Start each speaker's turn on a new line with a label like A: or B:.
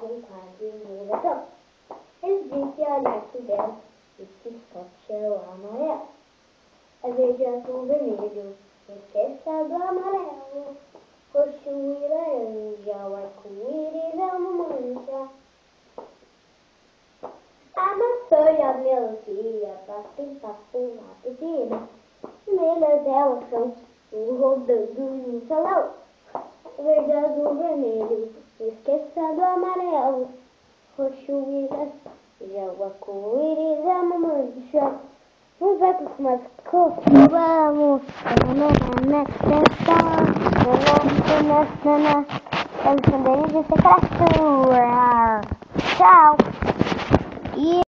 A: rodavam quase em direção. Eles viram que olhar dela e que só cheirou amarelo. A verde, azul, vermelho, esqueça do amarelo. Roxo e laranja, o arco-íris é uma mancha. A maçã e a melancia, batem papo na piscina. Vermelhas elas são rodando no salão. Verde, azul, vermelho, do amarelo. Roxo e laranja, o arco-íris é uma mancha. Vamos ver com mais cor? Vamos! Alexandre de Secreto. Tchau! E